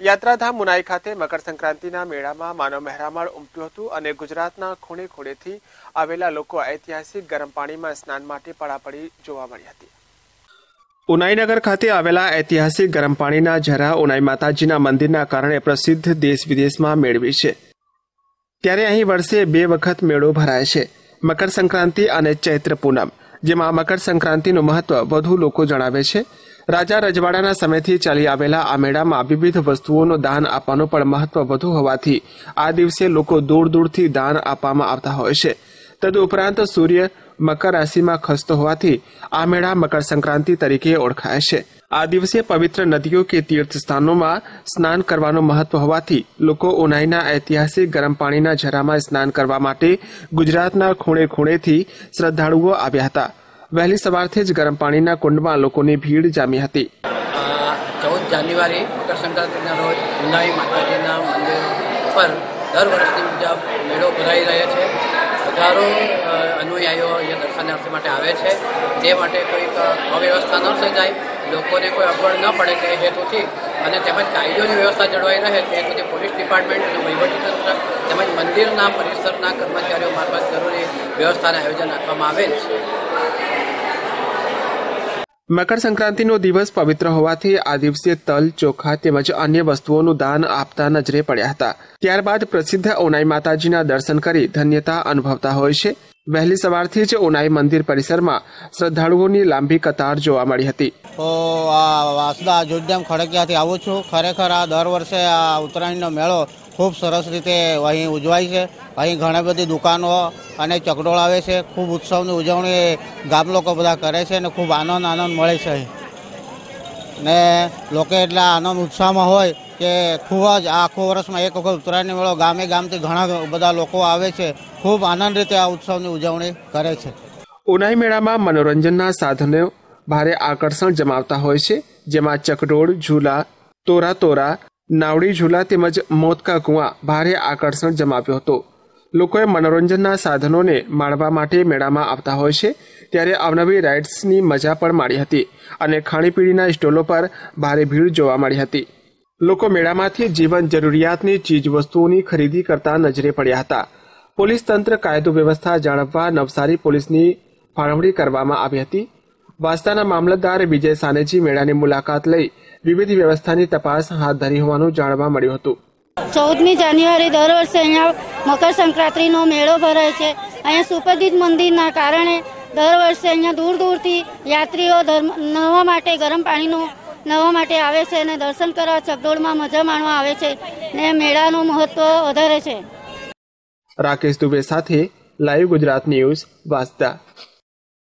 યાત્રાધામ મુનાઈ ખાતે મકર સંક્રાંતિના મેળામાં માનવ મહેરામણ ઉમટ્યું હતું અને ગુજરાતના ખૂણે ખૂણેથી આવેલા લોકો ઐતિહાસિક ગરમ પાણીમાં સ્નાન માટે પડાપડી જોવા મળી હતી. ઉનાઈનગર ખાતે આવેલા ઐતિહાસિક ગરમ પાણીના ઝરા ઉનાઈ માતાજીના મંદિરના કારણે પ્રસિદ્ધ દેશ વિદેશમાં મેળવી છે. ત્યારે અહીં વર્ષે બે વખત મેળો ભરાય છે. મકર સંક્રાંતિ અને ચૈત્ર પૂનમ. જેમાં મકર સંક્રાંતિનું મહત્વ વધુ લોકો જણાવે છે. રાજા રજવાડાના સમયથી ચાલી આવેલા આ મેળામાં વિવિધ વસ્તુઓનું દાન આપવાનું પણ મહત્વ વધુ હોવાથી આ દિવસે લોકો દૂર દૂરથી દાન આપવામાં આવતા હોય છે. તદુપરાંત સૂર્ય મકર રાશિમાં ખસતો હોવાથી આ મેળા મકર સંક્રાંતિ તરીકે ઓળખાય છે. આ દિવસે પવિત્ર નદીઓ કે તીર્થ સ્થાનોમાં સ્નાન કરવાનું મહત્વ હોવાથી લોકો ઉનાઈના ઐતિહાસિક ગરમ પાણીના ઝરામાં સ્નાન કરવા માટે ગુજરાતના ખૂણે ખૂણેથી શ્રદ્ધાળુઓ આવ્યા હતા. વહેલી સવારથી જ ગરમ પાણીના કુંડમાં લોકોની ભીડ જામી હતી. ચૌદ જાન્યુઆરી મકર સંક્રાંતિના રોજ ઉનાઈ માતાજીના મંદિર પર દર વર્ષની મુજબ મેળો ભરાઈ રહ્યો છે. હજારો અનુયાયીઓ અહીંયા દર્શનાર્થી માટે આવે છે. તે માટે કોઈક અવ્યવસ્થા ન સર્જાય. લોકોને કોઈ અગવડ ન પડે તે હેતુથી અને તેમજ કાયદોની વ્યવસ્થા જળવાઈ રહે તે હેતુથી પોલીસ ડિપાર્ટમેન્ટ અને વહીવટીતંત્ર તેમજ મંદિરના પરિસરના કર્મચારીઓ મારફત જરૂરી વ્યવસ્થાના આયોજન રાખવામાં આવેલ છે. મકર સંક્રાંતિનો દિવસ પવિત્ર હોવાથી આ દિવસે તલ, ચોખા તેમજ અન્ય વસ્તુઓનું દાન આપતા નજરે પડ્યા હતા. ત્યારબાદ પ્રસિદ્ધ ઓનાઈ માતાજીના દર્શન કરી ધન્યતા અનુભવતા હોય છે. વહેલી સવારથી જ ઓનાઈ મંદિર પરિસરમાં શ્રદ્ધાળુઓની લાંબી કતાર જોવા મળી હતી. તો આ વાસદા અયોધ્યામ ખડકિયાથી આવું છું. ખરેખર આ દર વર્ષે આ ઉત્તરાયણનો મેળો ખૂબ સરસ રીતે અહીં ઉજવાય છે. અહીં ઘણી બધી દુકાનો અને ચકડોળ આવે છે. ખૂબ ઉત્સવની ઉજવણી ગામ લોકો બધા કરે છે અને ખૂબ આનંદ આનંદ મળે છે અહીં. ને લોકો એટલા આનંદ ઉત્સાહમાં હોય કે ખૂબ જ આખો વર્ષમાં એક વખત ઉત્તરાયણનો મેળો ગામે ગામથી ઘણા બધા લોકો આવે છે. ખૂબ આનંદ રીતે આ ઉત્સવની ઉજવણી કરે છે. ઉનાઈ મેળામાં મનોરંજનના સાધનો ભારે આકર્ષણ જમાવતા હોય છે, જેમાં ચકડોળ, ઝૂલા, તોરા તોરા, નાવડી ઝૂલા તેમજ મોતકા કુવા ભારે આકર્ષણ જમાવ્યો હતો. લોકોએ મનોરંજનના સાધનોને માણવા માટે મેળામાં આવતા હોય છે, ત્યારે અવનવી રાઇડ્સની મજા પણ માણી હતી અને ખાણીપીણીના સ્ટોલો પર ભારે ભીડ જોવા મળી હતી. લોકો મેળામાંથી જીવન જરૂરિયાતની ચીજવસ્તુઓની ખરીદી કરતા નજરે પડ્યા હતા. પોલીસ તંત્ર કાયદો વ્યવસ્થા જાળવવા નવસારી પોલીસની ફાળવણી કરવામાં આવી હતી. વાસ્તાના મામલતદાર વિજય સાનેજી મેળાની મુલાકાત લઈ વિવિધ વ્યવસ્થાની તપાસ હાથ ધરી હોવાનું જાણવા મળ્યું હતું. ચૌદમી જાન્યુઆરી દર વર્ષે અહીંયા મકર સંક્રાંતિનો મેળો ભરાય છે. અહીંયા સુપદિત મંદિરના કારણે દર વર્ષે અહીંયા દૂર દૂરથી યાત્રીઓ નવા માટે ગરમ પાણીનું નવા માટે આવે છે અને દર્શન કરવા ચકડોળમાં મજા માણવા આવે છે ને મેળાનું મહત્વ વધારે છે. રાકેશ દુબે સાથે લાઈવ ગુજરાત ન્યૂઝ વાંસદા.